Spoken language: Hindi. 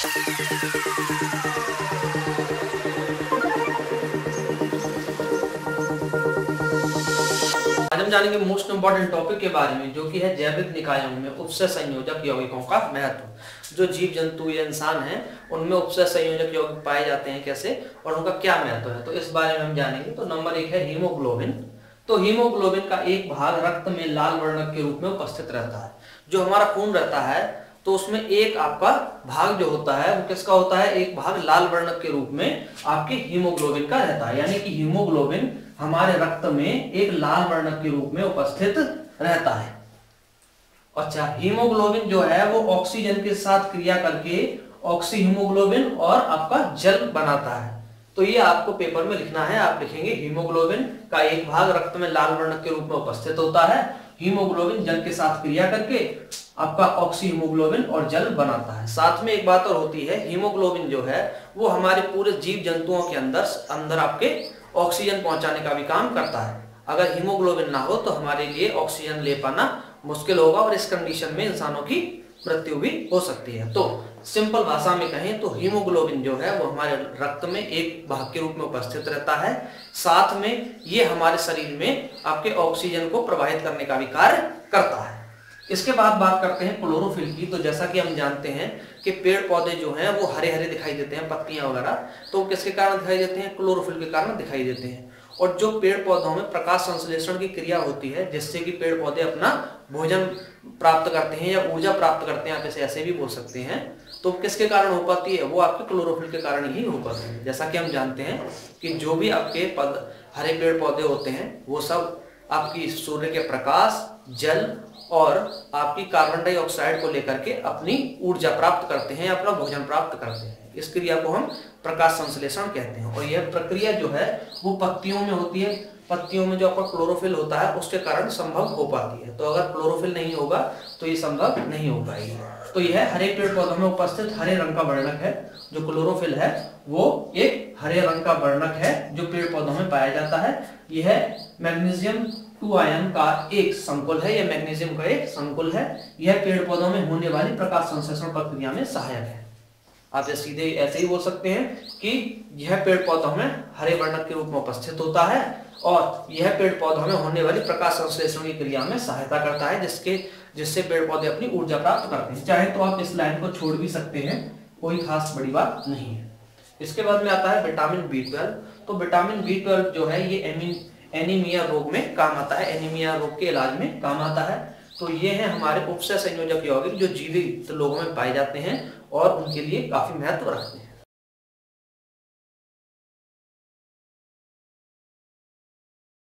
आज हम जानेंगे मोस्ट इंपॉर्टेंट टॉपिक के बारे में, जो कि है जैविक निकायों में उपसय संयोजक यौगिकों का महत्व। जो जीव जंतु या इंसान हैं, उनमें उपसय संयोजक यौगिक पाए जाते हैं कैसे और उनका क्या महत्व है? तो इस बारे में हम जानेंगे। तो नंबर एक है हीमोग्लोबिन। तो हीमोग्लोबिन का एक भाग रक्त में लाल वर्णक के रूप में उपस्थित रहता है, जो हमारा खून रहता है। तो उसमें एक आपका भाग जो होता है, वो किसका होता है? एक भाग लाल वर्णक के रूप में आपके हीमोग्लोबिन का रहता है। यानी कि हीमोग्लोबिन हमारे रक्त में एक लाल वर्णक के रूप में उपस्थित रहता है। अच्छा हीमोग्लोबिन जो है, वो ऑक्सीजन के साथ क्रिया करके ऑक्सी हीमोग्लोबिन और आपका जल बनाता है। तो ये आपको पेपर में लिखना है। आप लिखेंगे, हीमोग्लोबिन का एक भाग रक्त में लाल वर्णक के रूप में उपस्थित होता है। हीमोग्लोबिन जल के साथ क्रिया करके आपका ऑक्सी हीमोग्लोबिन और जल बनाता है। साथ में एक बात और होती है हीमोग्लोबिन जो है, वो हमारे पूरे जीव जंतुओं के अंदर अंदर आपके ऑक्सीजन पहुँचाने का भी काम करता है। अगर हीमोग्लोबिन ना हो तो हमारे लिए ऑक्सीजन ले पाना मुश्किल होगा और इस कंडीशन में इंसानों की मृत्यु भी हो सकती है। तो सिंपल भाषा में कहें तो हीमोग्लोबिन जो है, वो हमारे रक्त में एक भाग के रूप में उपस्थित रहता है। साथ में ये हमारे शरीर में आपके ऑक्सीजन को प्रवाहित करने का भी कार्य करता है। इसके बाद बात करते हैं क्लोरोफिल की। तो जैसा कि हम जानते हैं कि पेड़ पौधे जो हैं, वो हरे हरे दिखाई देते हैं, पत्तियाँ वगैरह। तो किसके कारण दिखाई देते हैं? क्लोरोफिल के कारण दिखाई देते हैं। और जो पेड़ पौधों में प्रकाश संश्लेषण की क्रिया होती है, जिससे कि पेड़ पौधे अपना भोजन प्राप्त करते हैं या ऊर्जा प्राप्त करते हैं, आप इसे ऐसे भी बोल सकते हैं। तो किसके कारण हो पाती है? वो आपके क्लोरोफिल के कारण ही हो पाती है। जैसा कि हम जानते हैं कि जो भी आपके पद, हरे पेड़ पौधे होते हैं, वो सब आपकी सूर्य के प्रकाश जल और आपकी कार्बन डाइऑक्साइड को लेकर के अपनी ऊर्जा प्राप्त करते हैं अपना भोजन प्राप्त करते हैं। इस क्रिया को हम प्रकाश संश्लेषण कहते हैं और यह प्रक्रिया जो है, वो पत्तियों में होती है। पत्तियों में जो आपका क्लोरोफिल होता है, उसके कारण संभव हो पाती है। तो अगर क्लोरोफिल नहीं होगा तो ये संभव नहीं हो पाएगी। तो यह हरे पेड़ पौधों में उपस्थित हरे रंग का वर्णक है, जो क्लोरोफिल है, वो एक हरे रंग का वर्णक है, जो पेड़ पौधों में पाया जाता है। यह मैग्नीशियम टू आयन का एक संकुल है, यह मैग्नीशियम का एक संकुल है। यह पेड़ पौधों में होने वाली प्रकाश संश्लेषण प्रक्रिया में सहायक है। आप ये सीधे ऐसे ही बोल सकते हैं कि यह पेड़ पौधों में हरे वर्णक के रूप में उपस्थित होता है और यह पेड़ पौधों में होने वाली प्रकाश संश्लेषण की क्रिया में सहायता करता है, जिसके, जिससे पेड़ पौधे अपनी ऊर्जा प्राप्त करते हैं। चाहे तो आप इस लाइन को छोड़ भी सकते हैं, कोई खास बड़ी बात नहीं है। इसके बाद में आता है विटामिन बी ट्वेल्व। तो विटामिन बी ट्वेल्व जो है, ये एमिन एनीमिया रोग में काम आता है, एनीमिया रोग के इलाज में काम आता है। तो ये है हमारे उपसय संयोजक यौगिक जो जीवित लोगों में पाए जाते हैं और उनके लिए काफ़ी महत्व रखते हैं।